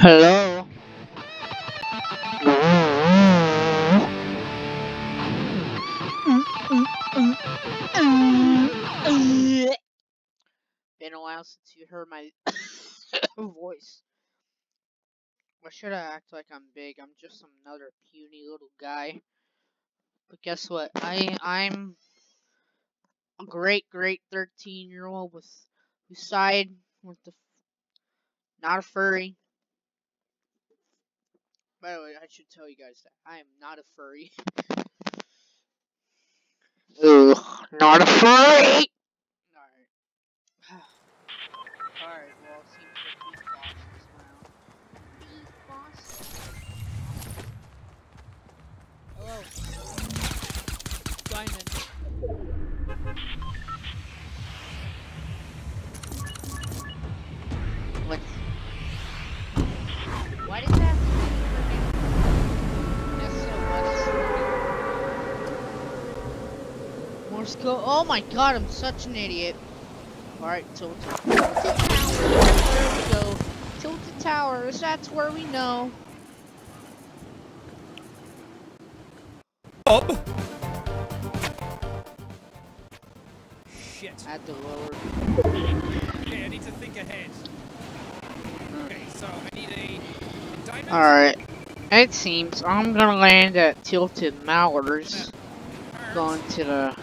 Hello. Been a while since you heard my voice. Why should I act like I'm big? I'm just another puny little guy. But guess what? I I'm a great great 13 year old with who side with the not a furry. By the way, I should tell you guys that I am not a furry. Ugh, not a furry! Alright. Alright, well, it seems like Beef Boss is around. Beef Boss? Hello. Diamond. Much. Morse code. Oh my god, I'm such an idiot. Alright, tilted. Tilted towers, that's where we go. Tilted towers, that's where we know. Up. Shit. At the lower. Okay, I need to think ahead. Okay, so I need a diamond. Alright. It seems I'm gonna land at Tilted Mallers. Iron. Going to the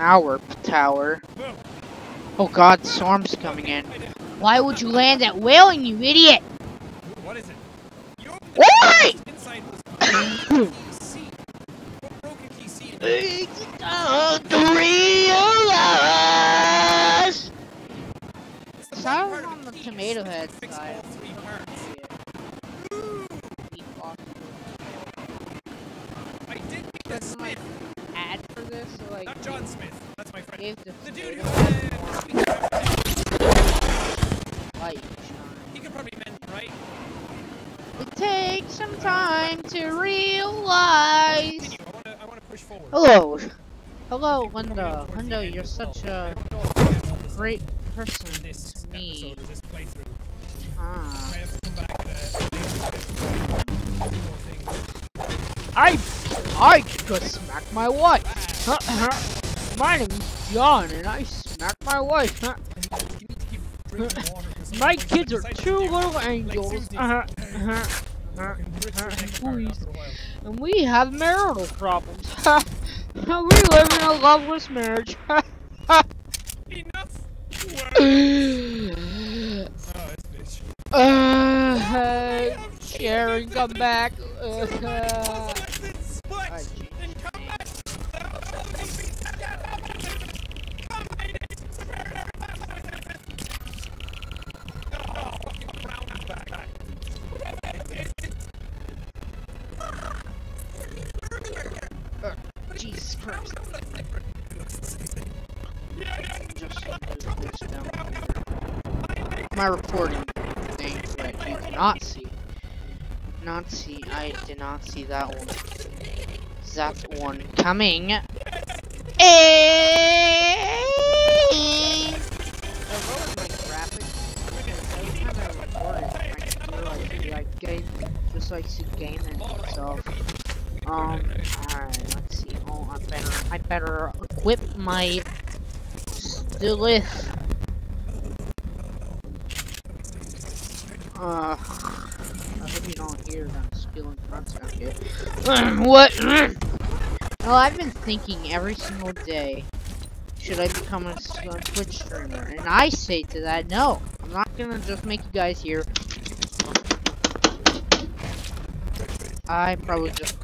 Malwar Tower. Oh god, storm's coming in. Why would you land at Wailing, you idiot? What is it? You opened Why? the inside was key C. What broken key C? in there? Three of us! It's the So right I part was of on the tomato head side. all three parts. I did meet a That's my Smith, ad for this, so like not John Smith. Gave the dude who head more speaks Japanese. light. He could probably mend, right? It takes some time to realize. I want to. I want to push forward. Hello. Hello, Linda. Linda, you're such a don't know if I have all this great in person this to me. episode or this playthrough. Ah. I to come back to more things. I I just smacked my wife. Huh, huh. My name's John, and I smacked my wife. Huh. You need to keep drinking water 'cause My kids are two little angels. Uh-huh, uh-huh, uh-huh, Fucking rips your neck apart please. after a while. And we have marital problems. We live in a loveless marriage. Enough! Uh, Oh, bitch. Sharon, come back. Uh, Jesus Christ. Just move this down here. My recording thing that you cannot see. Not see. I did not see that one. That one coming. I lowered my graphics because every time I recorded, I could hear like, like just like see game and itself. Um, alright, let's see. Oh, I better, I better equip my stylith. Uh, I hope you don't hear that spilling front sound here. what? well, I've been thinking every single day, should I become a Twitch streamer? And I say to that, no. I'm not gonna just make you guys hear. I probably just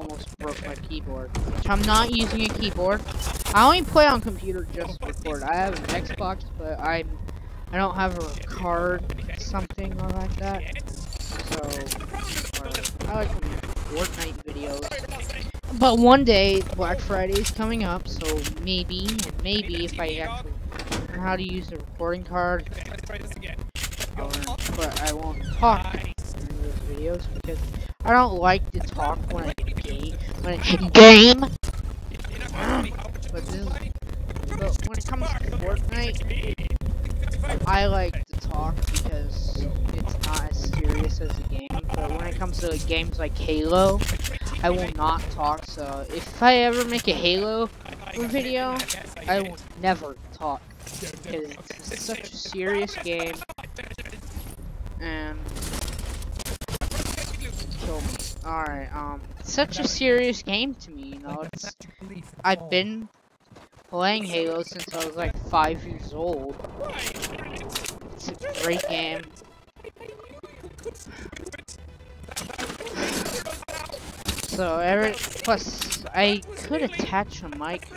almost broke my keyboard. Which I'm not using a keyboard. I only play on computer just to record. I have an Xbox, but I'm I don't have a card, something like that. So uh, I like Fortnite videos. But one day Black Friday is coming up, so maybe, maybe if I actually learn how to use the recording card. But I won't talk in those videos because I don't like to talk when I game. When I game. But this but when it comes to Fortnite, I like to talk because it's not as serious serious as a game, but when it comes to games like Halo, I will not talk. So if I ever make a Halo video, I will never talk because it's such a serious game and kill me. Alright, um, it's such a serious game to me, you know, it's, I've been playing Halo since I was like five years old. It's a great game. So, every, plus, I could attach a mic,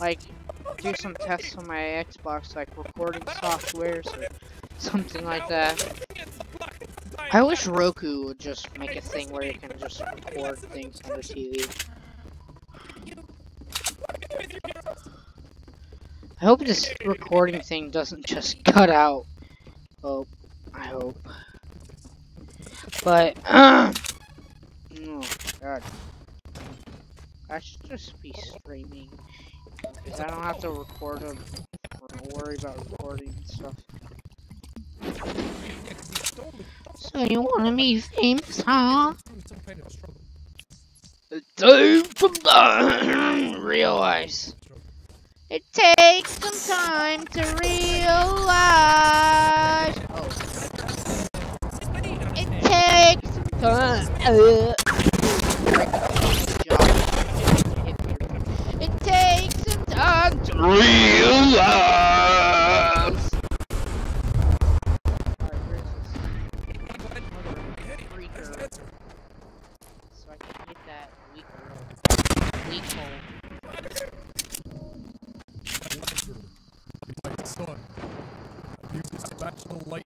like, do some tests on my Xbox, like recording softwares or something like that. I wish Roku would just make a thing where you can just record things on the TV. I hope this recording thing doesn't just cut out. Oh, I hope. But, oh god. I should just be streaming. Because I don't have to record them or worry about recording stuff. So you wanna be famous, huh? Time to realize. It takes some time to realize. Oh. It takes some time. Uh. It takes some time to realize. So I can hit that weak weak hole. My son. Use a spatula light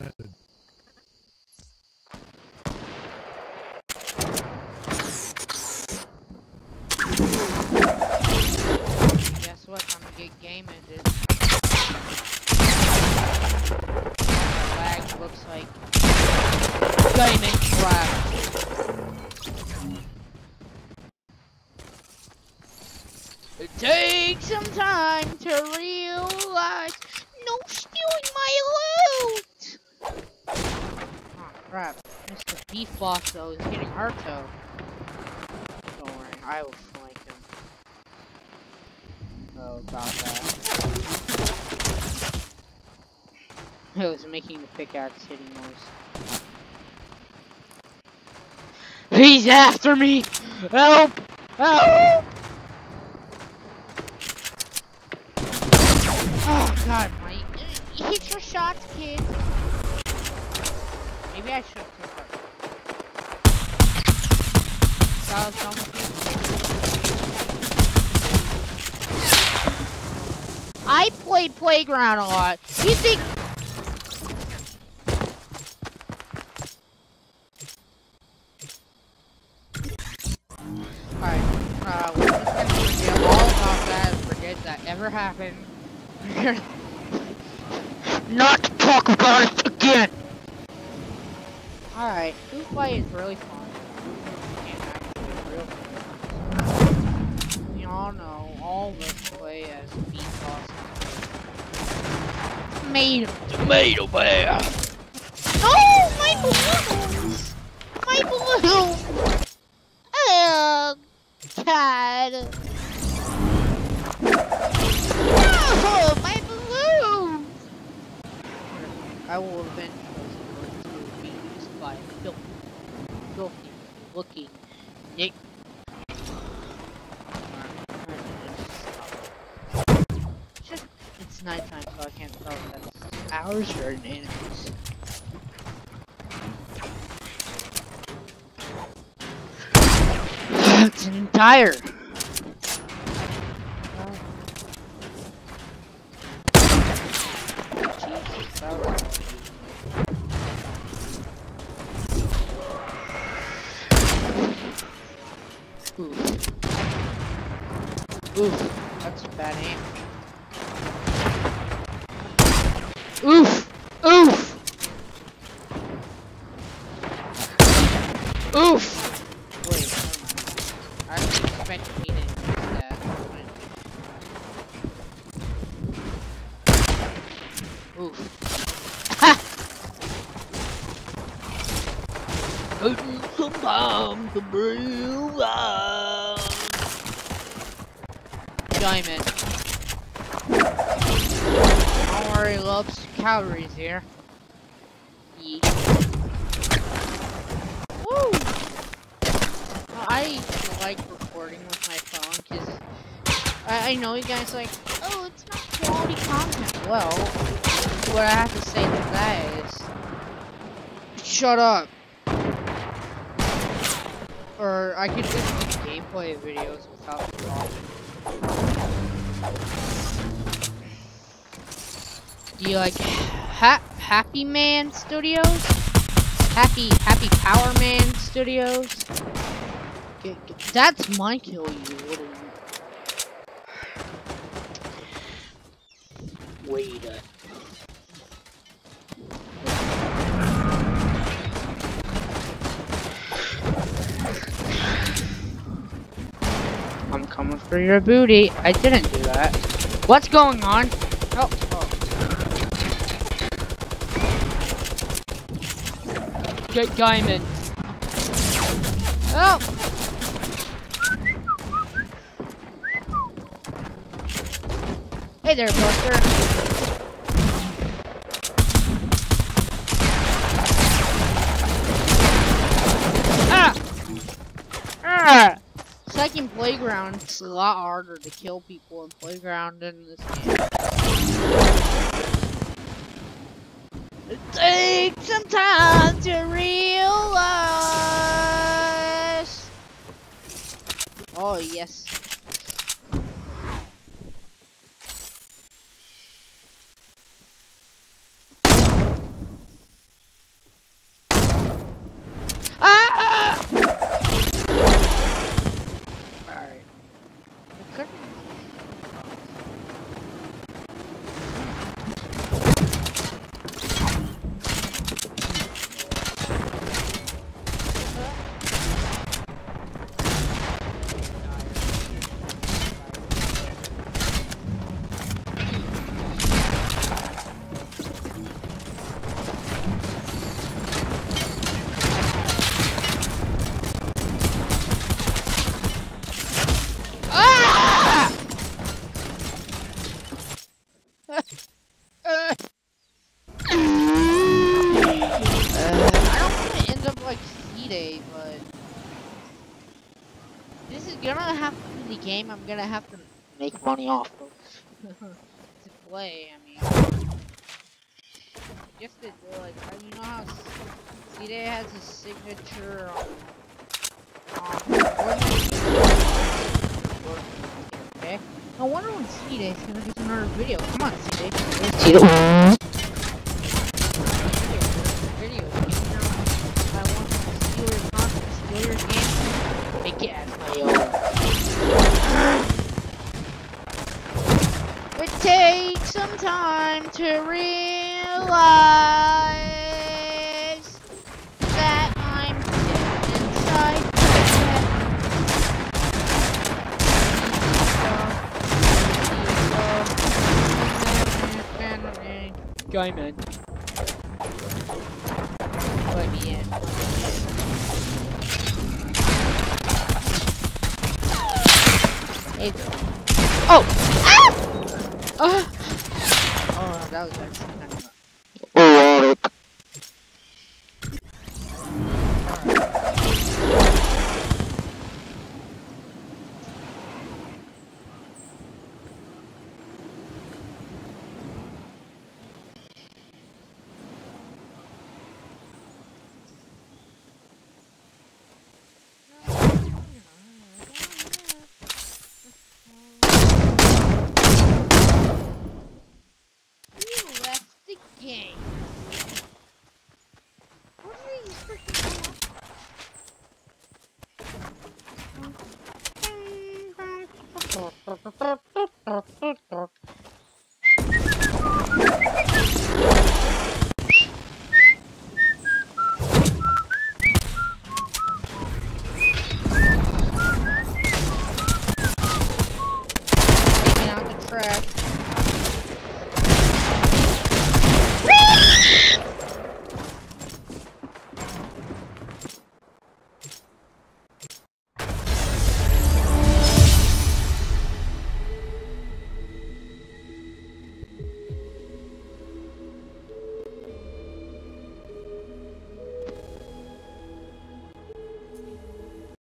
method. Guess what? Time to get game ended. Lag looks like diamond trap. It takes some time to realize no stealing my loot. Oh crap! Mr. Beef Boss though is getting hurt though. Don't worry, I will. About that. It was making the pickaxe hitting noise. He's after me! Help! Help! Oh god, Mike. Hit your shots, kid. Maybe I should have took that. That done with you. I played Playground a lot. You think... Alright, uh, we're just gonna forget all about that and forget that ever happened. Not to talk about it again! Alright, food fight is really fun. And actually real fun. We all know, all of us play as beef boss. Made tomato bear! Oh, my balloons! My balloons! Oh, God! Oh, my balloons! I will avenge those birds who will be used by filthy, filthy looking Nick. Just, it's nighttime, so I can't tell if that's ours or an enemy's. it's an entire. Oof. Oof, that's a bad aim. Oof! Oof! Oof! Wait, never mind. I was expecting me to use that. Oof. Ha! Sometimes the blue Diamond. Don't worry, loves calories here. Yeet. Woo! I like recording with my phone because I, I know you guys like, oh, it's not quality content. Well, what I have to say to that is, shut up. Or I could just do gameplay videos without problem. Do you like ha Happy Man Studios? Happy Happy Power Man Studios? G that's my kill, you. Wait a. for your booty. I didn't do that. What's going on? Oh, oh. Get diamond. Oh! Hey there, Buster. Ah! Ah! Playground, it's a lot harder to kill people in playground than this game. It some time to realize. Oh yes. Ah! Alright. Okay. Ah! Uh, I don't want to end up like C-Day, but this is gonna have to be the game I'm gonna have to make money off of to play. I mean, just to do like I- you know how C-Day has his signature on. on okay. I wonder when C-Day is gonna do another video. Come on, C-Day. Where's C-Day? Video. I want to steal your content, steal your game, make it as my own. It takes some time to realize that I'm inside. Diamond. Let me in. Hey. Oh! Ah! Ah. Oh, that was actually kind of.